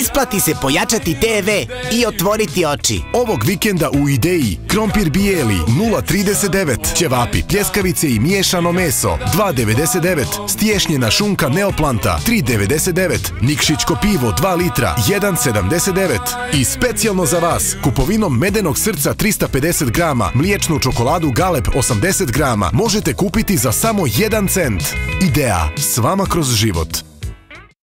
Isplati se pojačati TV i otvoriti oči. Ovog vikenda u Ideji krompir bijeli 0,39, ćevapi, pljeskavice i miješano meso 2,99, stješnjena šunka neoplanta 3,99, nikšićko pivo 2 litra 1,79 i specijalno za vas kupovinom medenog srca 350 grama, mliječnu čokoladu Galeb 80 grama možete kupiti za samo 1 cent. Ideja s vama kroz život.